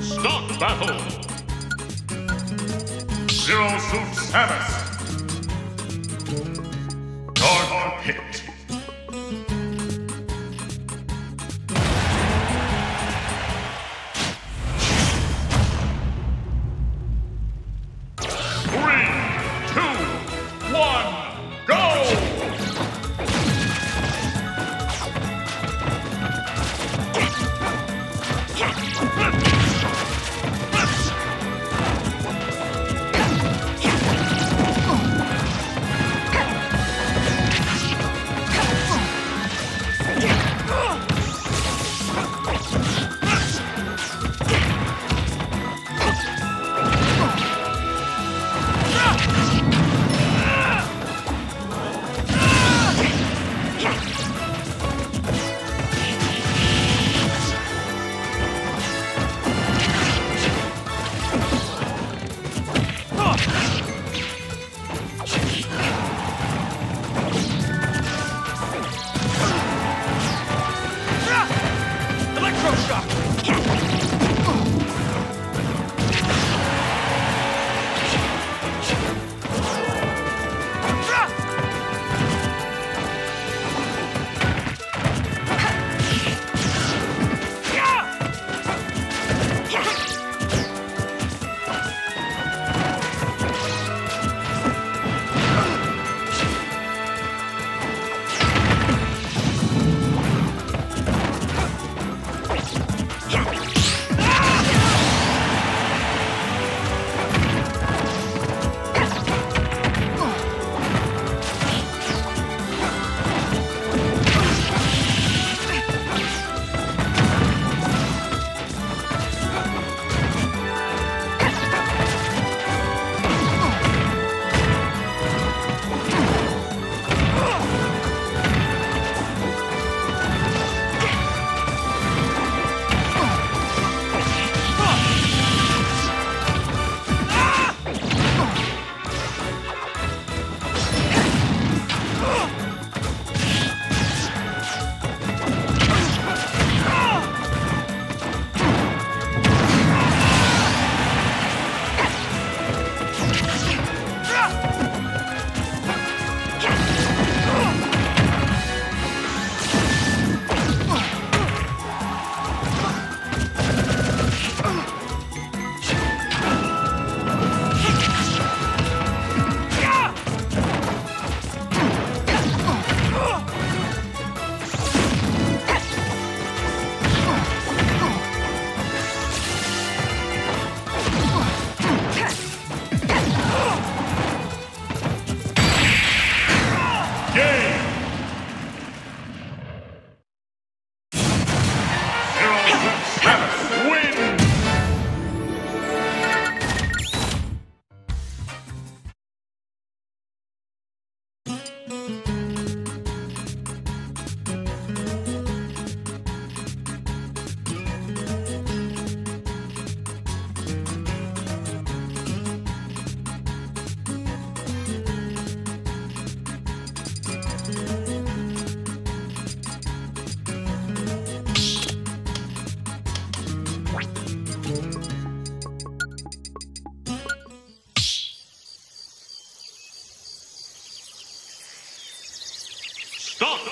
Start battle! Zero Suit Samus!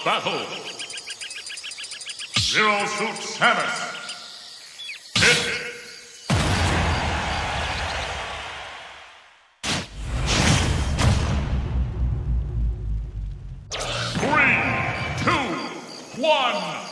Battle! Zero Suit Samus! Hit! Three, two, one,